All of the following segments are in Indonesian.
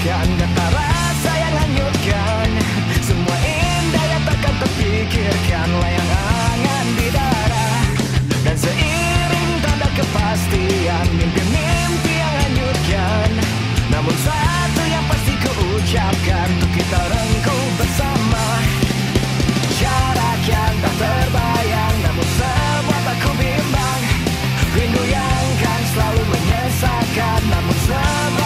Bukan datara sayang hanyutkan Semua indah yang takkan terpikirkan. Layang angan di darah. Dan seiring tanda kepastian Mimpi-mimpi yang hanyutkan Namun satu yang pasti kuucapkan Untuk kita rengkuh bersama. Jarak yang tak terbayang Namun semua tak kubimbang Rindu yang kan selalu menyesakan, Namun semua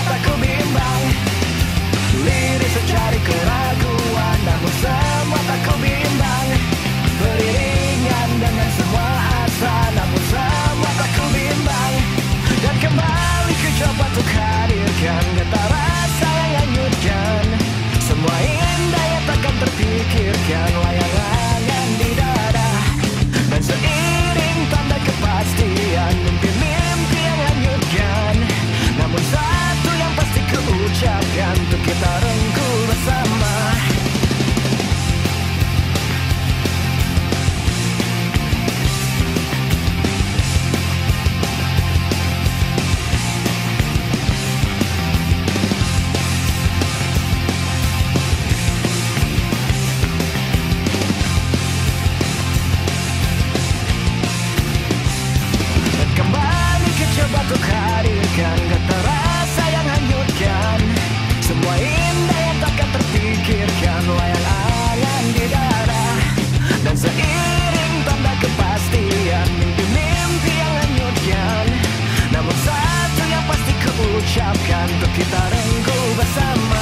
Semua indah yang takkan terpikirkan Layang angan di darah. Dan seiring tanda kepastian Mimpi-mimpi yang hanyutkan Namun satu yang pasti kuucapkan Untuk kita rengkuh bersama.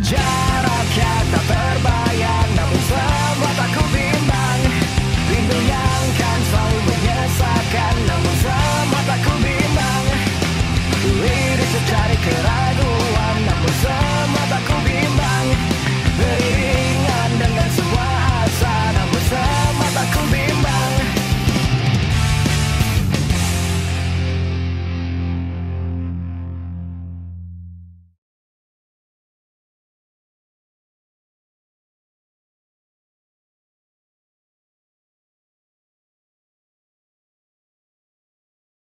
Jack.